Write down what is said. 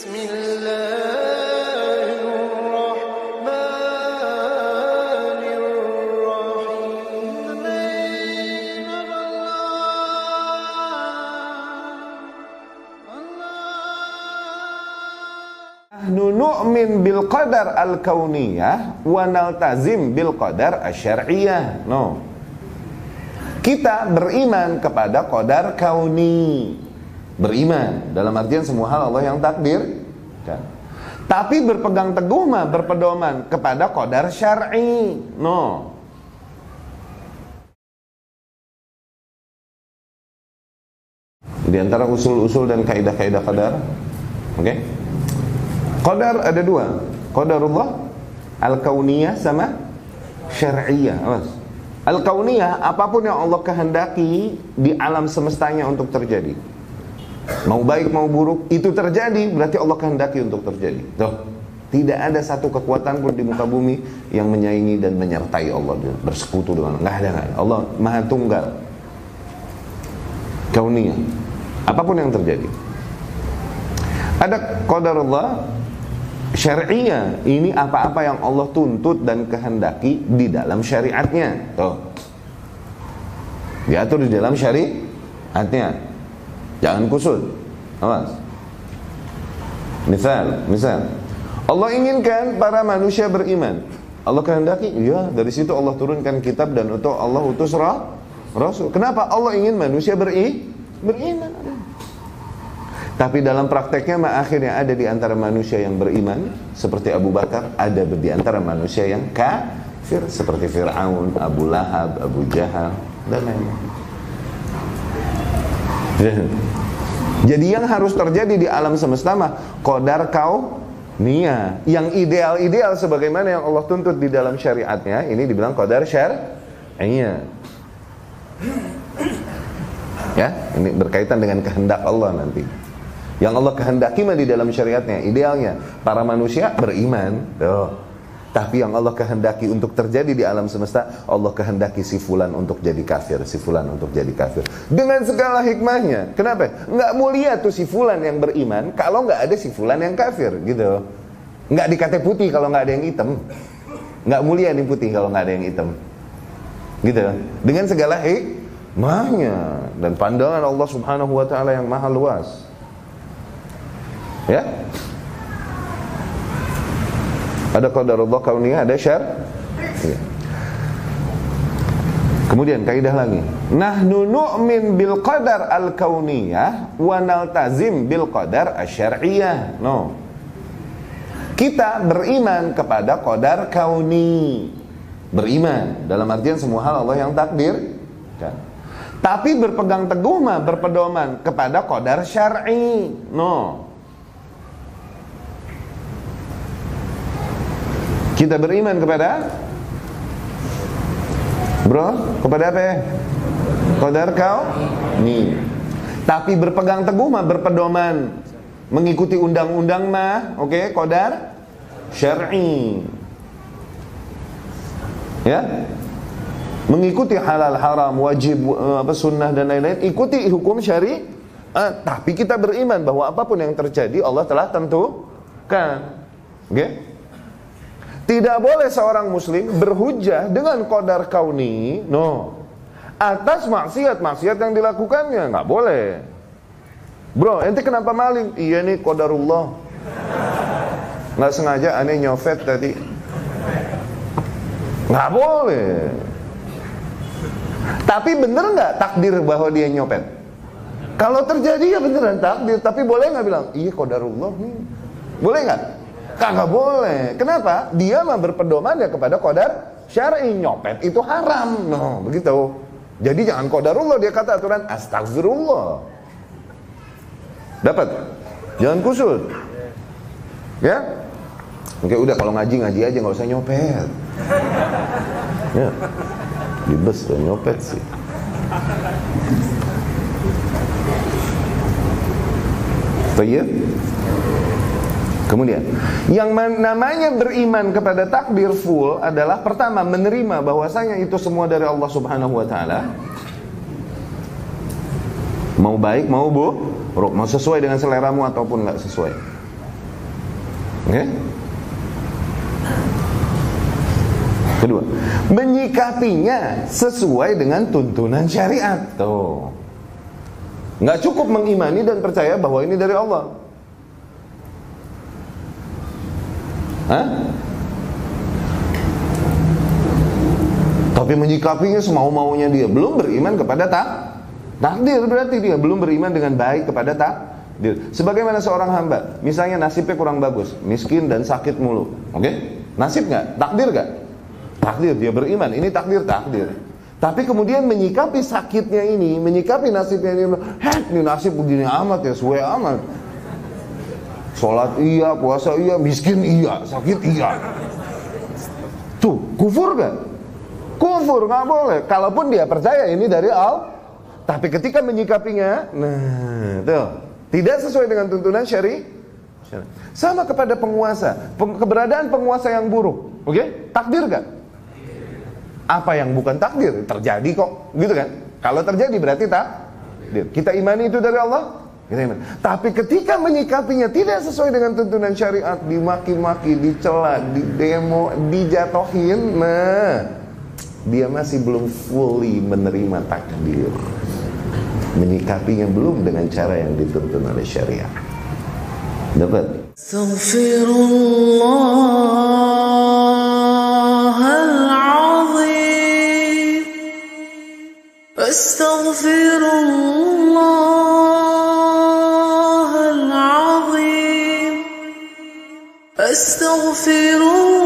بسم الله الرحمن الرحيم The name of Nahnu nu'min bil qadar al kauniyah wa naltazim bil qadar asyariyah. No. Kita beriman kepada qadar kauni. Beriman dalam artian semua hal Allah yang takdir. Kan? Tapi berpegang teguh mah berpedoman kepada qadar syar'i. No. Di antara usul-usul dan kaidah-kaidah qadar, oke? Okay? Qadar ada dua. Qadarullah al-kauniyah sama syar'iyah. Al-kauniyah apa pun yang Allah kehendaki di alam semestanya untuk terjadi. Mau baik mau buruk itu terjadi berarti Allah kehendaki untuk terjadi. Tuh. Tidak ada satu kekuatan pun di muka bumi yang menyaingi dan menyertai Allah bersekutu dengan ada, nggak ada. Allah Maha Tunggal. Kauniyah. Apa pun yang terjadi. Ada qadarullah syariah ini apa-apa yang Allah tuntut dan kehendaki di dalam syariatnya tuh diatur di dalam syariatnya jangan kusut. Awas. Misal misal. Allah inginkan para manusia beriman. Allah kehendaki? Ya dari situ Allah turunkan kitab dan untuk Allah utus rah, rasul. Kenapa Allah ingin manusia beri beriman? Tapi dalam prakteknya mah akhirnya ada di antara manusia yang beriman seperti Abu Bakar, ada di antara manusia yang kafir seperti Firaun, Abu Lahab, Abu Jahal dan lain-lain. Jadi yang harus terjadi di alam semesta mah kodar kau nia yang ideal-ideal sebagaimana yang Allah tuntut di dalam syariatnya ini dibilang kodar syar'iyya. Ya, ini berkaitan dengan kehendak Allah nanti. Yang Allah kehendaki mah di dalam syariatnya, idealnya para manusia beriman. Tuh. Tapi yang Allah kehendaki untuk terjadi di alam semesta, Allah kehendaki si fulan untuk jadi kafir, si fulan untuk jadi kafir. Dengan segala hikmahnya. Kenapa? Nggak mulia tuh si fulan yang beriman kalau nggak ada si fulan yang kafir, gitu. Nggak dikata putih kalau nggak ada yang hitam. Nggak mulia nih putih kalau nggak ada yang hitam. Gitu. Dengan segala hikmahnya dan pandangan Allah Subhanahu wa taala yang maha luas. Ya. Ada qadarullah kauniyah, ada syar. Ya. Kemudian kaidah lagi. Nahnu nu'min bil qadar al kauniyah wa naltazim bil qadar asyariyah. No. Kita beriman kepada qadar kauni. Beriman dalam artian semua hal Allah yang takdir. Kan? Tapi berpegang teguh mah berpedoman kepada qadar syar'i. No. Kita beriman kepada Bro, kepada apa ya? Qadar kau? Nih. Tapi berpegang teguh mah berpedoman mengikuti undang-undang mah, oke, okay? qadar syar'i. Ya? Mengikuti halal haram, wajib apa sunnah dan lain-lain, ikuti hukum syari. Ah, tapi kita beriman bahwa apa pun yang terjadi Allah telah tentukan. Oke? Okay? Tidak boleh seorang muslim berhujah dengan kodar kauni, no. Atas maksiat-maksiat yang dilakukannya, nggak boleh. Bro, ente kenapa maling? Iya nih kodarullah. Nggak sengaja aneh nyofet tadi. Nggak boleh. Tapi bener nggak takdir bahwa dia nyopet? Kalau terjadi ya beneran takdir, tapi boleh nggak bilang, iya kodarullah nih. Boleh nggak? Kagak boleh. Kenapa? Dia mah berpedoman ya kepada kodar syar'i nyopet itu haram. No, begitu. Jadi jangan kodarullah dia kata aturan astagfirullah. Dapat? Jangan kusut. Ya? Oke udah kalau ngaji ngaji aja nggak usah nyopet. Ya. Di bus udah nyopet sih. Tayyib? Kemudian, yang namanya beriman kepada takdir full adalah pertama menerima bahwasanya itu semua dari Allah Subhanahu wa taala. Mau baik, mau buruk, mau sesuai dengan seleramu ataupun nggak sesuai. Ya? Kedua, menyikapinya sesuai dengan tuntunan syariat. Tuh. Nggak cukup mengimani dan percaya bahwa ini dari Allah. Hah? Tapi menyikapinya semau-maunya dia belum beriman kepada tak takdir berarti dia belum beriman dengan baik kepada takdir. Sebagaimana seorang hamba, misalnya nasibnya kurang bagus, miskin dan sakit mulu, oke? Nasib nggak? Takdir nggak? Takdir dia beriman, ini takdir takdir. Tapi kemudian menyikapi sakitnya ini, menyikapi nasibnya ini, heh, ini nasib begini amat ya, suwe amat. Sholat iya, puasa iya, miskin iya, sakit iya. Tuh, kufur gak? Kufur, nggak boleh. Kalaupun dia percaya ini dari Allah. Tapi ketika menyikapinya, nah, tuh, tidak sesuai dengan tuntunan syari. Sama kepada penguasa, Peng- keberadaan penguasa yang buruk, oke? Takdir gak? Apa yang bukan takdir terjadi kok, gitu kan? Kalau terjadi berarti takdir. Kita imani itu dari Allah. Tapi ketika menyikapinya tidak sesuai dengan tuntunan syariat, dimaki-maki, dicela, di demo, dijatohin, nah dia masih belum fully menerima takdir. Menyikapinya belum dengan cara yang dituntun oleh syariat. Dapat? Astaghfirullah فاستغفروا